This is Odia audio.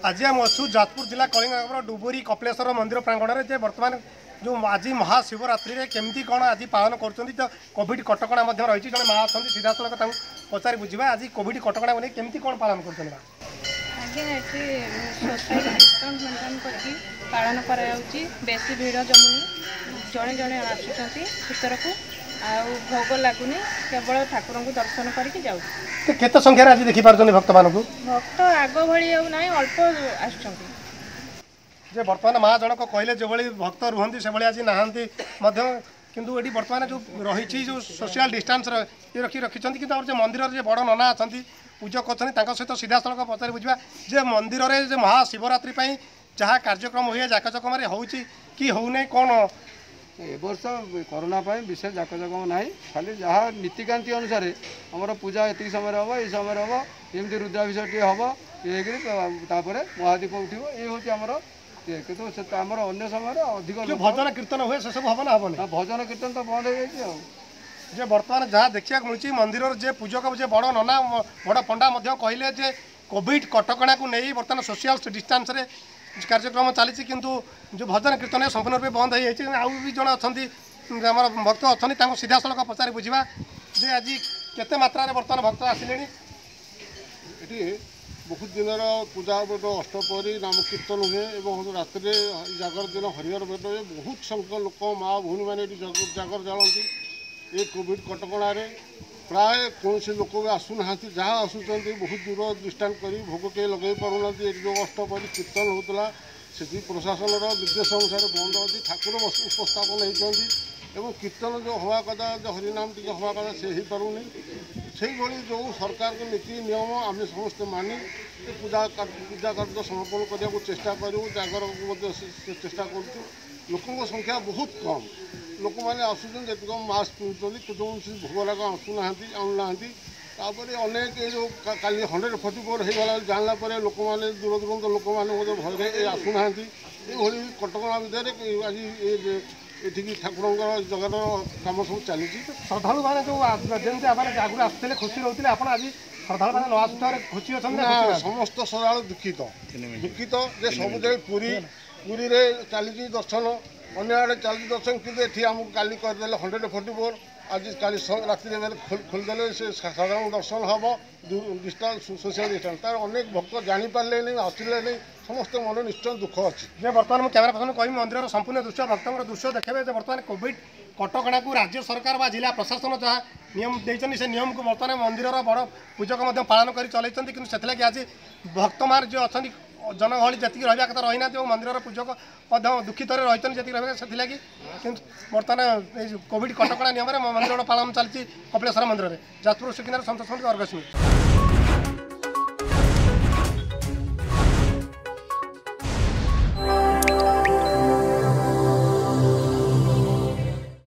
ଆଜି ଆମେ ଅଛୁ ଯାଜପୁର ଜିଲ୍ଲା କଳିଙ୍ଗନଗର ଡୁବୁରି କପିଳେଶ୍ୱର ମନ୍ଦିର ପ୍ରାଙ୍ଗଣରେ ଯେ ବର୍ତ୍ତମାନ ଯେଉଁ ଆଜି ମହାଶିବରାତ୍ରିରେ କେମିତି କ'ଣ ଆଜି ପାଳନ କରୁଛନ୍ତି ତ କୋଭିଡ଼ କଟକଣା ମଧ୍ୟ ରହିଛି ଜଣେ ମା ଅଛନ୍ତି ସିଧାସଳଖ ତାଙ୍କୁ ପଚାରି ବୁଝିବା ଆଜି କୋଭିଡ଼ କଟକଣାକୁ ନେଇ କେମିତି କ'ଣ ପାଳନ କରୁଛନ୍ତି ମା ଆଜ୍ଞା ଏଠି ସୋସାଇଟି ଡିଷ୍ଟାନ୍ସ ମେଣ୍ଟେନ୍ କରିକି ପାଳନ କରାଯାଉଛି ବେଶୀ ଭିଡ଼ ଜମୁନି ଜଣେ ଜଣେ ଆସୁଛନ୍ତି ଭିତରକୁ ଆଉ ଭୋଗ ଲାଗୁନି କେବଳ ଠାକୁରଙ୍କୁ ଦର୍ଶନ କରିକି ଯାଉଛି। କେତେ ସଂଖ୍ୟାରେ ଆଜି ଦେଖିପାରୁଛନ୍ତି ଭକ୍ତମାନଙ୍କୁ? ଭକ୍ତ ଆଗ ଭଳି ଆଉ ନାହିଁ ଅଳ୍ପ ଆସୁଛନ୍ତି। ଯେ ବର୍ତ୍ତମାନ ମା ଜଣକ କହିଲେ ଯେଭଳି ଭକ୍ତ ରୁହନ୍ତି ସେଭଳି ଆଜି ନାହାନ୍ତି ମଧ୍ୟ। କିନ୍ତୁ ଏଠି ବର୍ତ୍ତମାନ ଯେଉଁ ରହିଛି ଯେଉଁ ସୋସିଆଲ ଡିଷ୍ଟାନ୍ସ ରଖି ରଖିଛନ୍ତି କିନ୍ତୁ ଆମର ଯେ ମନ୍ଦିରରେ ଯେ ବଡ଼ ନନା ଅଛନ୍ତି ପୂଜକ ଅଛନ୍ତି ତାଙ୍କ ସହିତ ସିଧାସଳଖ ପଚାରି ବୁଝିବା ଯେ ମନ୍ଦିରରେ ଯେ ମହାଶିବରାତ୍ରି ପାଇଁ ଯାହା କାର୍ଯ୍ୟକ୍ରମ ହୁଏ ଜାକଜକମରେ ହେଉଛି କି ହେଉନାହିଁ କ'ଣ ଏ ବର୍ଷ କରୋନା ପାଇଁ ବିଶେଷ ଜାକଜକମ ନାହିଁ। ଖାଲି ଯାହା ନୀତିକାନ୍ତି ଅନୁସାରେ ଆମର ପୂଜା ଏତିକି ସମୟରେ ହେବ ଏଇ ସମୟରେ ହେବ ଏମିତି ରୁଦ୍ରାଭିଷେକଟିଏ ହେବ ଇଏ ହେଇକିରି ତାପରେ ମହାଦୀପ ଉଠିବ ଏଇ ହେଉଛି ଆମର ଇଏ। କିନ୍ତୁ ସେ ଆମର ଅନ୍ୟ ସମୟରେ ଅଧିକ ଭଜନ କୀର୍ତ୍ତନ ହୁଏ ସେସବୁ ହେବ ନା ହେବନି? ଭଜନ କୀର୍ତ୍ତନ ତ ବନ୍ଦ ହେଇଯାଇଛି ଆଉ। ଯେ ବର୍ତ୍ତମାନ ଯାହା ଦେଖିବାକୁ ମିଳୁଛି ମନ୍ଦିରର ଯେ ପୂଜକ ଯେ ବଡ଼ ନନା ବଡ଼ ପଣ୍ଡା ମଧ୍ୟ କହିଲେ ଯେ କୋଭିଡ଼ କଟକଣାକୁ ନେଇ ବର୍ତ୍ତମାନ ସୋସିଆଲ ଡିଷ୍ଟାନ୍ସରେ কার্যক্রম চালিছে কিন্তু যে ভজন কীর্তন সম্পূর্ণ রূপে বন্ধ হয়েছে আউ বি জন অনেক আমার ভক্ত অনেক তাঁর সিধাসলখ পচারি বুঝবা যে আজ কেতে মাত্রার বর্তমানে ভক্ত আসলে এটি বহু দিনর পূজা বেদ অষ্টপহরী নাম কীর্তন হুয়ে এবং রাত্রে জাগর দিন হরিহর বেদ হুয়ে বহুত সংখ্যক লোক মা ভৌণী মানে এটি জাগর জ্বলতে এই কোভিড কটকার ପ୍ରାୟ କୌଣସି ଲୋକ ବି ଆସୁନାହାନ୍ତି ଯାହା ଆସୁଛନ୍ତି ବହୁତ ଦୂର ଡିଷ୍ଟାନ୍ସ କରି ଭୋଗ କେହି ଲଗାଇ ପାରୁନାହାନ୍ତି। ଏଠି ଯେଉଁ ଅଷ୍ଟପହରୀ କୀର୍ତ୍ତନ ହେଉଥିଲା ସେଠି ପ୍ରଶାସନର ନିର୍ଦ୍ଦେଶ ଅନୁସାରେ ବନ୍ଦ ଅଛି ଠାକୁର ବସ- ଉପସ୍ଥାପନ ହେଇଛନ୍ତି ଏବଂ କୀର୍ତ୍ତନ ଯେଉଁ ହେବା କଥା ଯେଉଁ ହରିନାମ ଟିକେ ହେବା କଥା ସେ ହେଇପାରୁନି। ସେଇଭଳି ଯେଉଁ ସରକାରଙ୍କ ନୀତି ନିୟମ ଆମେ ସମସ୍ତେ ମାନି ଏ ପୂଜା କା- ପୂଜା କାର୍ଯ୍ୟ ସମାପନ କରିବାକୁ ଚେଷ୍ଟା କରିବୁ ଜାଗରକୁ ମଧ୍ୟ ସେ- ସେ ଚେଷ୍ଟା କରୁଛୁ। ଲୋକଙ୍କ ସଂଖ୍ୟା ବହୁତ କମ୍। ଲୋକମାନେ ଆସୁଛନ୍ତି ଯେତିକ ମାସ୍କ ପିନ୍ଧୁଛନ୍ତି କୌଣସି ଭୋଗରାଗ ଆସୁନାହାନ୍ତି ଆଣୁନାହାନ୍ତି। ତାପରେ ଅନେକ ଏ ଯେଉଁ କା- କାଲି ହଣ୍ଡ୍ରେଡ଼ ଫର୍ଟି ଫୋର୍ ହେଇଗଲା ବୋଲି ଜାଣିଲା ପରେ ଲୋକମାନେ ଦୂର ଦୂରାନ୍ତ ଲୋକମାନେ ମଧ୍ୟ ଭୟରେ ଏ ଆସୁନାହାନ୍ତି। ଏଇଭଳି କଟକଣା ଭିତରେ କି- ଆଜି ଏ ଯେ- ଏଠିକି ଠାକୁରଙ୍କର ଜଗତର କାମ ସବୁ ଚାଲିଛି। ଶ୍ରଦ୍ଧାଳୁମାନେ ଯେଉଁ ଆ- ଯେମିତି ଆପଣ ଆଗରୁ ଆସୁଥିଲେ ଖୁସି ରହୁଥିଲେ ଆପଣ ଆଜି ଶ୍ରଦ୍ଧାଳୁମାନେ ନ ଆସୁଥିବାରେ ଖୁସି ଅଛନ୍ତି ନା ନା ଖୁସି ନାହାନ୍ତି? ସମସ୍ତ ଶ୍ରଦ୍ଧାଳୁ ଦୁଃଖିତ। ଦୁଃଖିତ ଯେ ସବୁବେଳେ ପୁରୀ ପୁରୀରେ ଚାଲିଛି ଦର୍ଶନ ଅନ୍ୟ ଆଡ଼େ ଚାଲିଛି ଦର୍ଶନ କିନ୍ତୁ ଏଠି ଆମକୁ କାଲି କରିଦେଲେ ହଣ୍ଡ୍ରେଡ଼ ଫୋର୍ଟି ଫୋର୍ ଆଜି କାଲି ରାତିରେ ଖୋଲିଦେଲେ ସେ ସାଧାରଣ ଦର୍ଶନ ହେବ ଡିଷ୍ଟାନ୍ସ ସୋସିଆଲ ଡିଷ୍ଟାନ୍ସ ତାର ଅନେକ ଭକ୍ତ ଜାଣିପାରିଲେନି ଆସିଲେନି ସମସ୍ତେ ମନରେ ନିଶ୍ଚୟ ଦୁଃଖ ଅଛି। ଯେ ବର୍ତ୍ତମାନ ମୁଁ କ୍ୟାମେରା ପର୍ସନ କହିବି ମନ୍ଦିରର ସମ୍ପୂର୍ଣ୍ଣ ଦୃଶ୍ୟ ଭକ୍ତଙ୍କର ଦୃଶ୍ୟ ଦେଖେଇବେ ଯେ ବର୍ତ୍ତମାନ କୋଭିଡ କଟକଣାକୁ ରାଜ୍ୟ ସରକାର ବା ଜିଲ୍ଲା ପ୍ରଶାସନ ଯାହା ନିୟମ ଦେଇଛନ୍ତି ସେ ନିୟମକୁ ବର୍ତ୍ତମାନ ମନ୍ଦିରର ବଡ଼ ପୂଜକ ମଧ୍ୟ ପାଳନ କରି ଚଲେଇଛନ୍ତି। କିନ୍ତୁ ସେଥିଲାଗି ଆଜି ଭକ୍ତମାନେ ଯେଉଁ ଅଛନ୍ତି ଜନଗହଳି ଯେତିକି ରହିବା କଥା ରହିନାହାନ୍ତି ଏବଂ ମନ୍ଦିରର ପୂଜକ ମଧ୍ୟ ଦୁଃଖିତରେ ରହିଛନ୍ତି ଯେତିକି ରହିବା ସେଥିଲାଗି କିନ୍ତୁ ବର୍ତ୍ତମାନ ଏଇ କୋଭିଡ କଟକଣା ନିୟମରେ ମନ୍ଦିରର ପାଳନ ଚାଲିଛି କପିଳେଶ୍ୱର ମନ୍ଦିରରେ। ଯାଜପୁର ସୁକିନ୍ଦାର ସନ୍ତୋଷ ମନ୍ଦିର ଅର୍ଗସ୍ମିତ